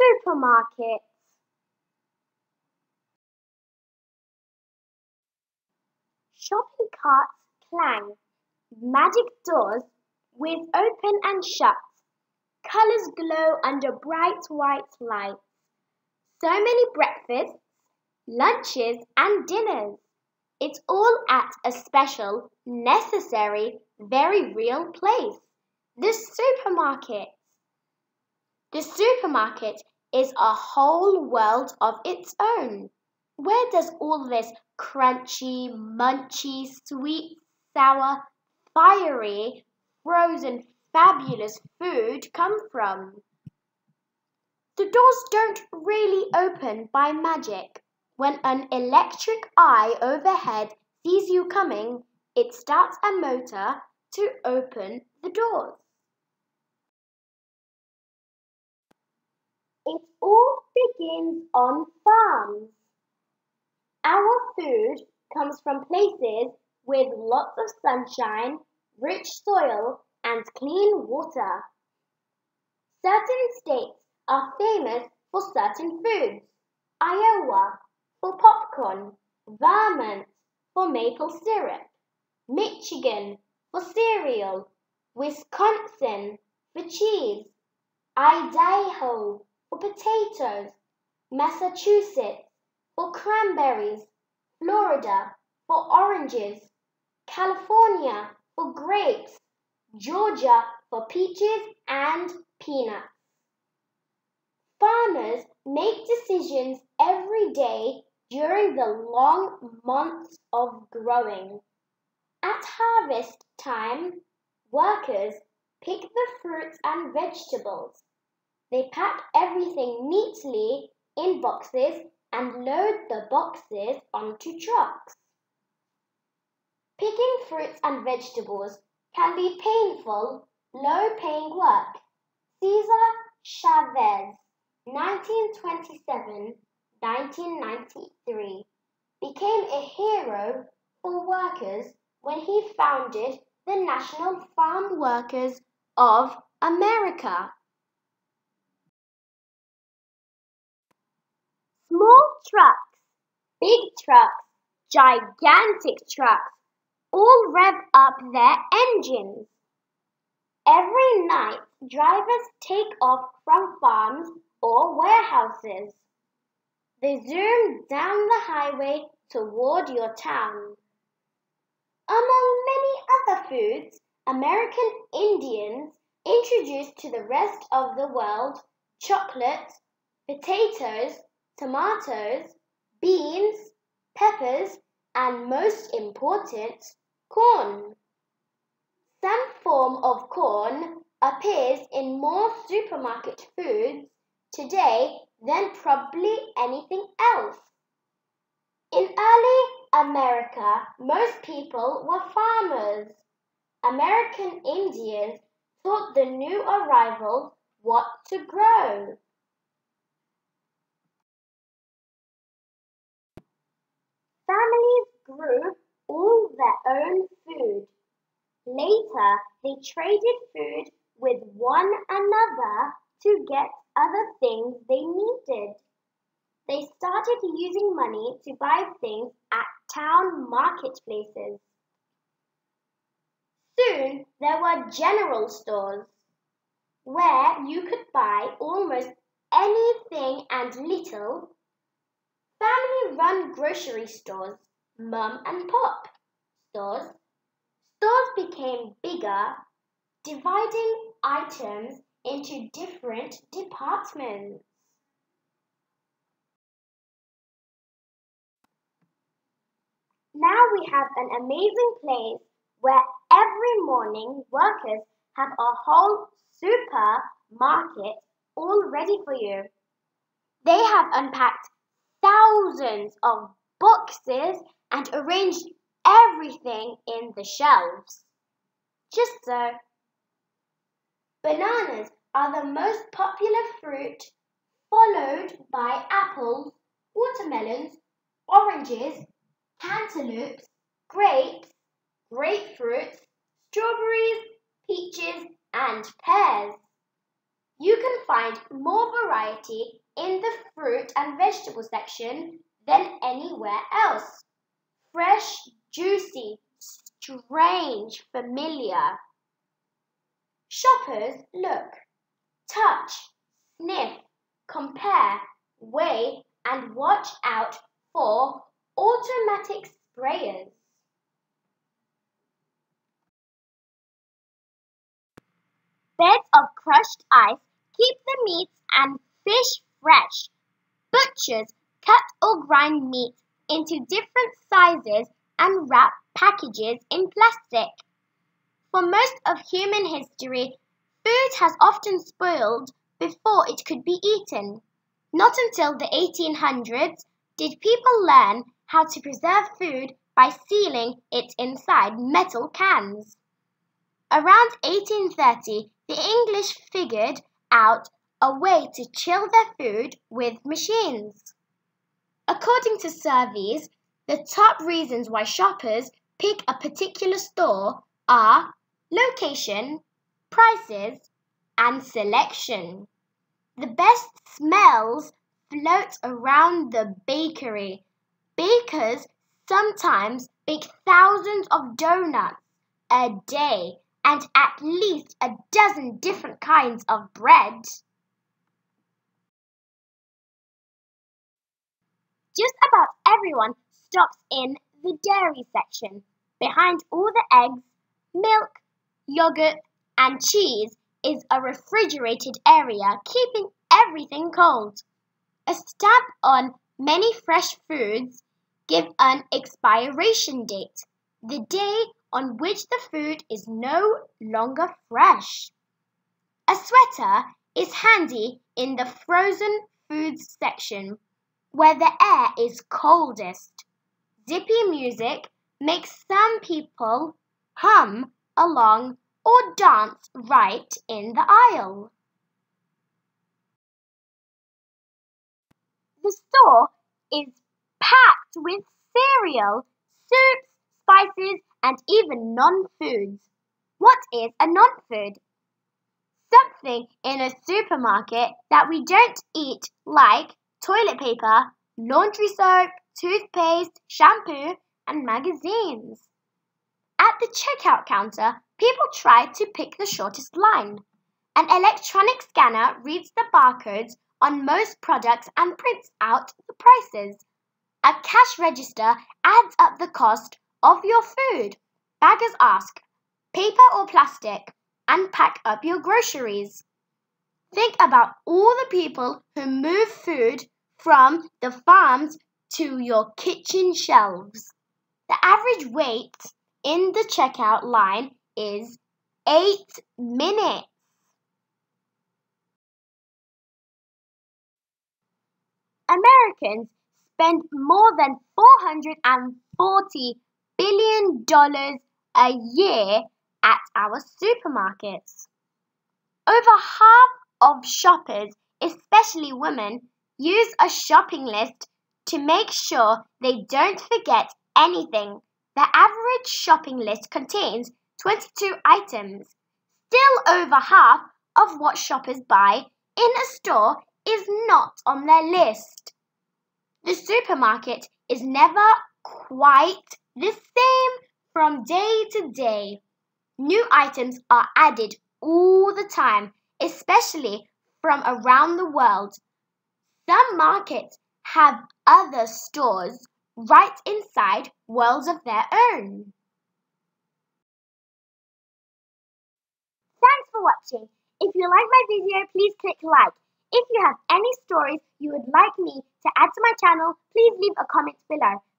supermarket. Shopping carts clang, magic doors with open and shut, colours glow under bright white lights. So many breakfasts, lunches, and dinners. It's all at a special, necessary, very real place the supermarket. The supermarket is a whole world of its own. Where does all this crunchy, munchy, sweet, sour, fiery, frozen, fabulous food come from? The doors don't really open by magic. When an electric eye overhead sees you coming, it starts a motor to open the doors. All begins on farms. Our food comes from places with lots of sunshine, rich soil, and clean water. Certain states are famous for certain foods. Iowa for popcorn, Vermont for maple syrup, Michigan for cereal, Wisconsin for cheese, Idaho for potatoes, Massachusetts for cranberries, Florida for oranges, California for grapes, Georgia for peaches and peanuts. Farmers make decisions every day during the long months of growing. At harvest time, workers pick the fruits and vegetables. They pack everything neatly in boxes and load the boxes onto trucks. Picking fruits and vegetables can be painful, low paying work. Cesar Chavez, 1927 1993, became a hero for workers when he founded the National Farm Workers of America. Small trucks, big trucks, gigantic trucks all rev up their engines. Every night, drivers take off from farms or warehouses. They zoom down the highway toward your town. Among many other foods, American Indians introduced to the rest of the world chocolate, potatoes, tomatoes, beans, peppers, and most important, corn. Some form of corn appears in more supermarket foods today than probably anything else. In early America, most people were farmers. American Indians taught the new arrivals what to grow. Families grew all their own food. Later, they traded food with one another to get other things they needed. They started using money to buy things at town marketplaces. Soon there were general stores where you could buy almost anything and little run grocery stores, mum and pop stores. Stores became bigger, dividing items into different departments. Now we have an amazing place where every morning workers have a whole supermarket all ready for you. They have unpacked thousands of boxes and arranged everything in the shelves. Just so. Bananas are the most popular fruit, followed by apples, watermelons, oranges, cantaloupes, grapes, grapefruits, strawberries, peaches, and pears. You can find more variety in the fruit and vegetable section than anywhere else. Fresh, juicy, strange, familiar. Shoppers look, touch, sniff, compare, weigh and watch out for automatic sprayers. Beds of crushed ice keep the meats and fish fresh. Butchers cut or grind meat into different sizes and wrap packages in plastic. For most of human history, food has often spoiled before it could be eaten. Not until the 1800s did people learn how to preserve food by sealing it inside metal cans. Around 1830, the English figured out a way to chill their food with machines. According to surveys, the top reasons why shoppers pick a particular store are location, prices, and selection. The best smells float around the bakery. Bakers sometimes bake thousands of donuts a day and at least a dozen different kinds of bread. Just about everyone stops in the dairy section. Behind all the eggs, milk, yogurt, and cheese is a refrigerated area keeping everything cold. A stamp on many fresh foods give an expiration date, the day on which the food is no longer fresh. A sweater is handy in the frozen foods section where the air is coldest. Zippy music makes some people hum along or dance right in the aisle. The store is packed with cereal, soups, spices, and even non-foods. What is a non-food? Something in a supermarket that we don't eat like toilet paper, laundry soap, toothpaste, shampoo, and magazines. At the checkout counter, people try to pick the shortest line. An electronic scanner reads the barcodes on most products and prints out the prices. A cash register adds up the cost of your food. Baggers ask, paper or plastic, and pack up your groceries. Think about all the people who move food from the farms to your kitchen shelves. The average wait in the checkout line is 8 minutes. Americans spend more than $440 billion dollars a year at our supermarkets. Over half of shoppers, especially women, Use a shopping list to make sure they don't forget anything. The average shopping list contains 22 items. Still over half of what shoppers buy in a store is not on their list. The supermarket is never quite the same from day to day. New items are added all the time, especially from around the world. Some markets have other stores right inside worlds of their own. Thanks for watching. If you like my video, please click like. If you have any stories you would like me to add to my channel, please leave a comment below.